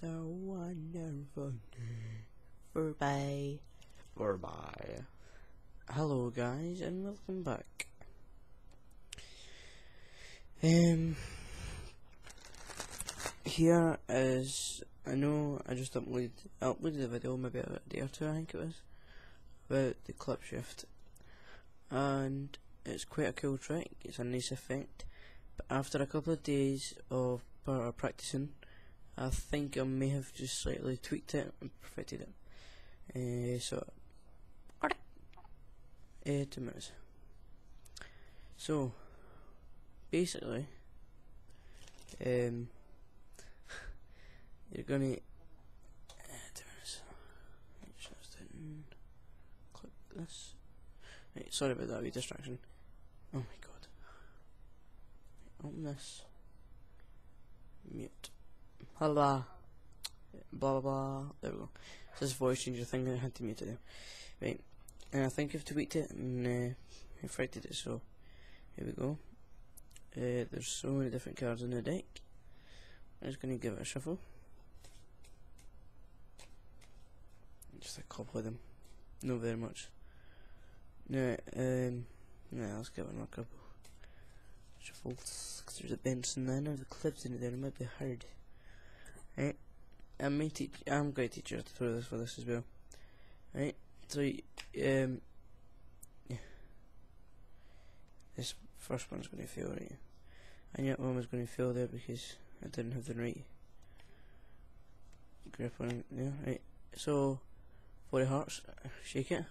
A wonderful bye. Bye. Hello guys and welcome back. Um here is I know I just uploaded uploaded a video maybe a day or two I think it was about the clip shift and it's quite a cool trick, it's a nice effect but after a couple of days of uh, practicing I think I may have just slightly tweaked it and perfected it. Uh, so, uh, two minutes. So, basically, um, you're gonna. Minutes. Click this. Right, sorry about that wee distraction. Oh my god. Open this. Mute blah blah blah There we go. It's this voice changer thing that I had to mute it. Right, and I think I've tweaked it and uh, infected it. So here we go. Uh, there's so many different cards in the deck. I'm just to give it a shuffle. Just a couple of them. not very much. No, um, yeah, let's give it another couple. Shuffles, because there's a bench and then there's the clips in it there, it might be hard. Right. I. I'm going to teach you do this for this as well. Right. So, um. This first one's going to fail, right? And yet one was going to fail there because I didn't have the right grip on it. Yeah, right. So, for the hearts, shake it.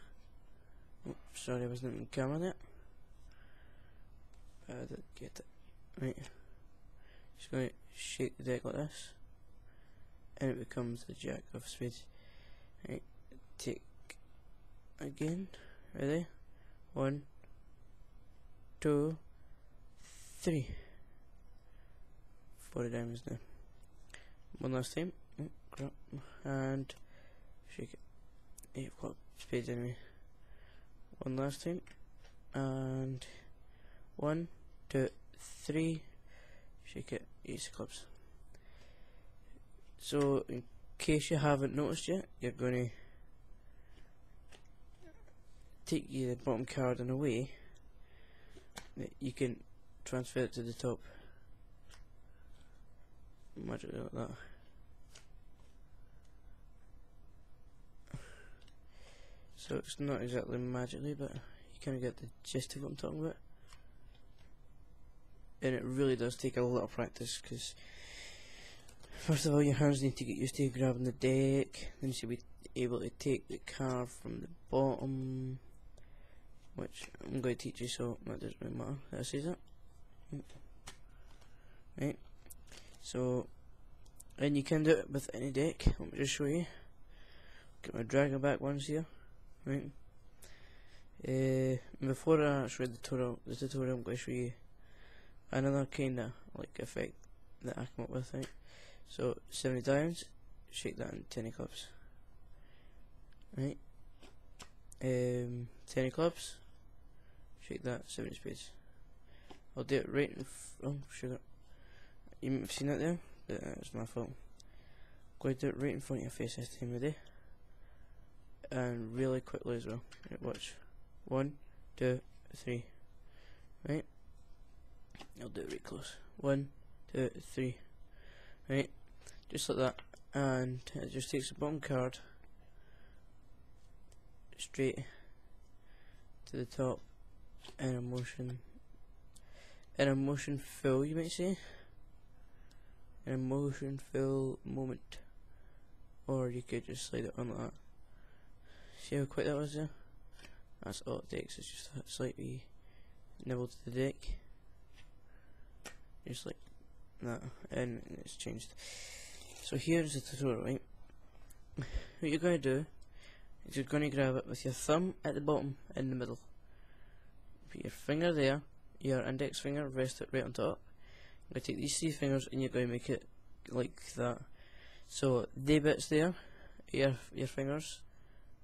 Oh, sorry, I wasn't in camera there. I didn't get it. Right. Just going to shake the deck like this and it becomes the jack of spades. Right, take again. Ready? One, two, three. Forty diamonds now. One last time. Oh, and shake it. You've got spades anyway. One last time. And one, two, three. Shake it. Ace of clubs. So, in case you haven't noticed yet, you're going to take the bottom card in a way that you can transfer it to the top. Magically like that. So it's not exactly magically, but you kind of get the gist of what I'm talking about. And it really does take a lot of practice because First of all, your hands need to get used to grabbing the deck. Then you should be able to take the card from the bottom, which I'm going to teach you, so that doesn't really matter. That says it. Right. So, and you can do it with any deck. Let me just show you. Get my dragon back ones here. Right. Uh, before I show you the tutorial, the tutorial, I'm going to show you another kind of like effect that I come up with. Right. So 70 times, shake that in 10 clubs. Right? Um, 10 clubs, shake that 70 spades. I'll do it right in oh sugar. You might have seen that there? That's my fault. Go do it right in front of your face this time, ready? And really quickly as well. Right, watch. One, two, three. Right? I'll do it right close. One, two, three. Right? Just like that. And it just takes the bottom card straight to the top in a motion in a motion fill you might say. In a motion fill moment. Or you could just slide it on like that. See how quick that was there? That's all it takes it's just a slightly nibble to the deck just like that. And it's changed so here's the tutorial, right? What you're going to do is you're going to grab it with your thumb at the bottom in the middle. Put your finger there, your index finger, rest it right on top. You're going to take these three fingers and you're going to make it like that. So the bits there, your your fingers,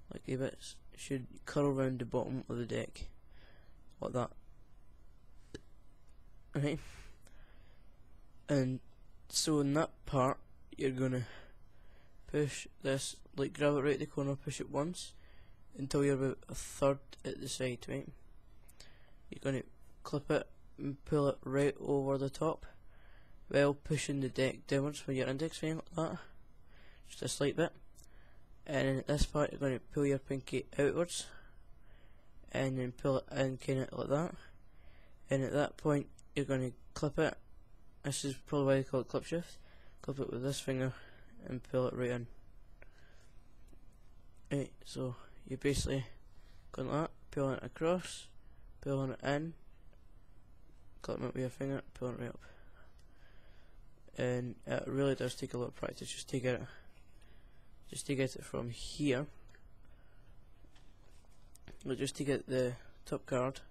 like the bits, should curl around the bottom of the deck, like that. Okay. And so in that part, you're gonna push this, like grab it right at the corner, push it once until you're about a third at the side, right? You're to clip it and pull it right over the top while pushing the deck downwards with your index finger like that, just a slight bit. And then at this part, you're going to pull your pinky outwards and then pull it in kind of like that. And at that point, you're going to clip it. This is probably why they call it clip shift. Clip it with this finger and pull it right in. Right, so you basically going like that, pulling it across, pulling it in, clipping it with your finger, pulling it right up. And it really does take a lot of practice just to get it, just to get it from here, but just to get the top card